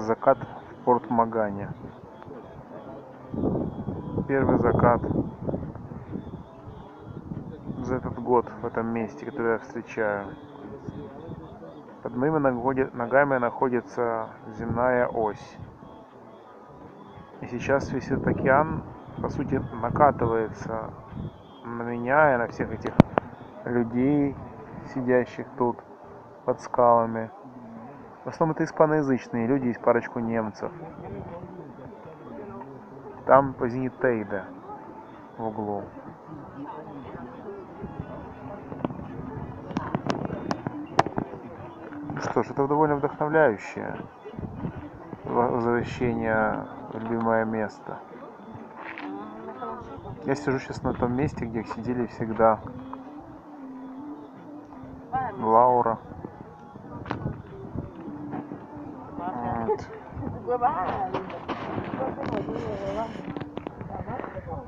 закат в порт магане. Первый закат за этот год в этом месте который я встречаю. Под моими ногами находится земная ось. И сейчас весь этот океан по сути накатывается на меня и на всех этих людей сидящих тут под скалами в основном это испаноязычные люди, есть парочку немцев. Там позинит Тейда в углу. Ну что ж, это довольно вдохновляющее возвращение в любимое место. Я сижу сейчас на том месте, где сидели всегда Лаура.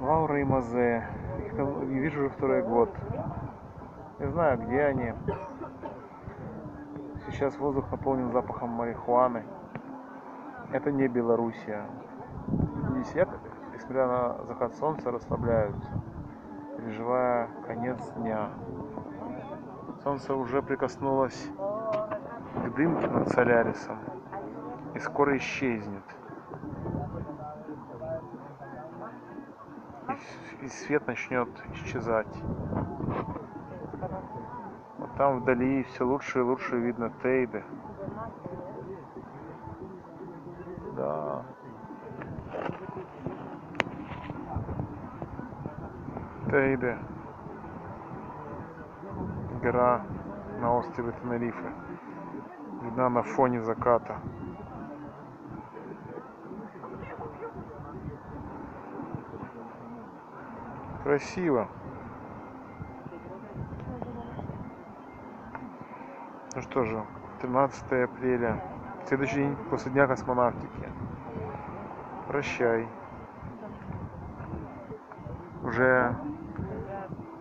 Лаура и Мазе. Их не вижу уже второй год. Не знаю, где они. Сейчас воздух наполнен запахом марихуаны. Это не Белоруссия. Они сидят, несмотря на заход солнца, расслабляются, переживая конец дня. Солнце уже прикоснулось к дымке над Солярисом и скоро исчезнет. И, и свет начнет исчезать. Вот там вдали все лучше и лучше видно Тейды. Да. Тейде. Гора на острове Тенерифе. Видна на фоне заката. Красиво. Ну что же, 13 апреля. Следующий день после Дня космонавтики. Прощай. Уже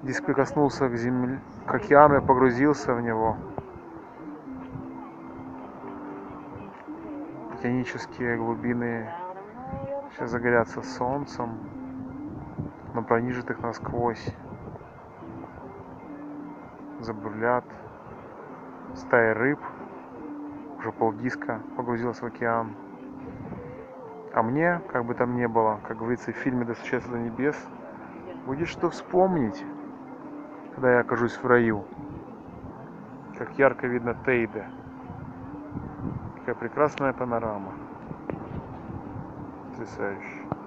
диск прикоснулся к земле, к океану погрузился в него. Океанические глубины сейчас загорятся солнцем но пронижит их насквозь. Забурлят стаи рыб, уже полдиска погрузилась в океан. А мне, как бы там ни было, как говорится в фильме «Достучаться до небес», будет что вспомнить, когда я окажусь в раю. Как ярко видно Тейда. Какая прекрасная панорама. Потрясающе.